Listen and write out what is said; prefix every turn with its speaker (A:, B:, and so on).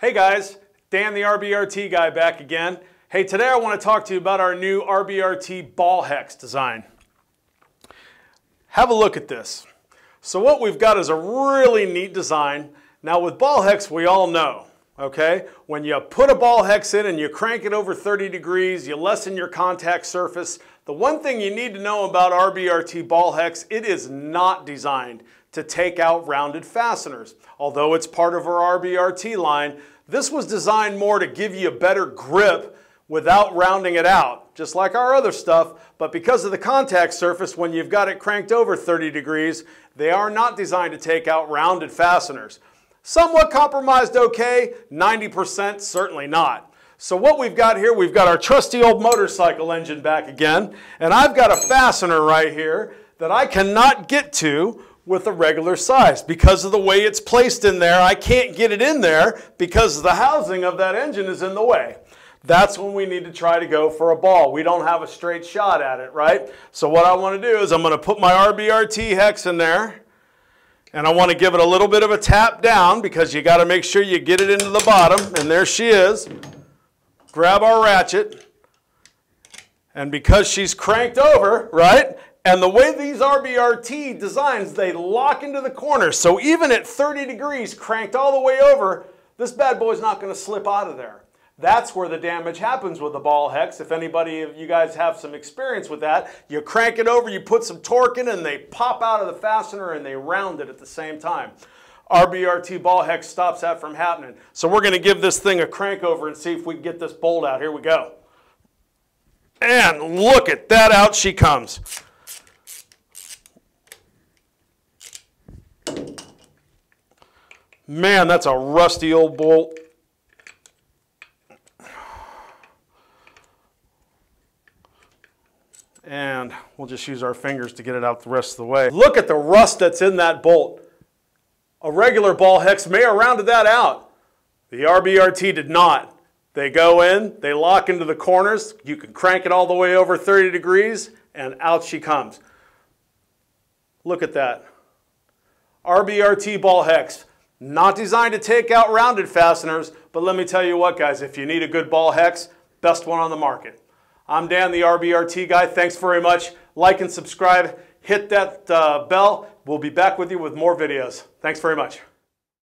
A: Hey guys, Dan the RBRT guy back again. Hey, today I want to talk to you about our new RBRT ball hex design. Have a look at this. So what we've got is a really neat design. Now with ball hex, we all know, okay? When you put a ball hex in and you crank it over 30 degrees, you lessen your contact surface. The one thing you need to know about RBRT ball hex, it is not designed to take out rounded fasteners. Although it's part of our RBRT line, this was designed more to give you a better grip without rounding it out, just like our other stuff, but because of the contact surface, when you've got it cranked over 30 degrees, they are not designed to take out rounded fasteners. Somewhat compromised okay, 90% certainly not. So what we've got here, we've got our trusty old motorcycle engine back again, and I've got a fastener right here that I cannot get to with a regular size. Because of the way it's placed in there, I can't get it in there because the housing of that engine is in the way. That's when we need to try to go for a ball. We don't have a straight shot at it, right? So what I want to do is I'm going to put my RBRT hex in there and I want to give it a little bit of a tap down because you got to make sure you get it into the bottom and there she is. Grab our ratchet and because she's cranked over, right? And the way these RBRT designs, they lock into the corners. So even at 30 degrees, cranked all the way over, this bad boy's not going to slip out of there. That's where the damage happens with the ball hex. If anybody of you guys have some experience with that, you crank it over, you put some torque in, and they pop out of the fastener and they round it at the same time. RBRT ball hex stops that from happening. So we're going to give this thing a crank over and see if we can get this bolt out. Here we go. And look at that, out she comes. Man, that's a rusty old bolt. And we'll just use our fingers to get it out the rest of the way. Look at the rust that's in that bolt. A regular ball hex may have rounded that out. The RBRT did not. They go in, they lock into the corners. You can crank it all the way over 30 degrees, and out she comes. Look at that. RBRT ball hex. Not designed to take out rounded fasteners, but let me tell you what, guys, if you need a good ball hex, best one on the market. I'm Dan, the RBRT guy. Thanks very much. Like and subscribe. Hit that uh, bell. We'll be back with you with more videos. Thanks very much.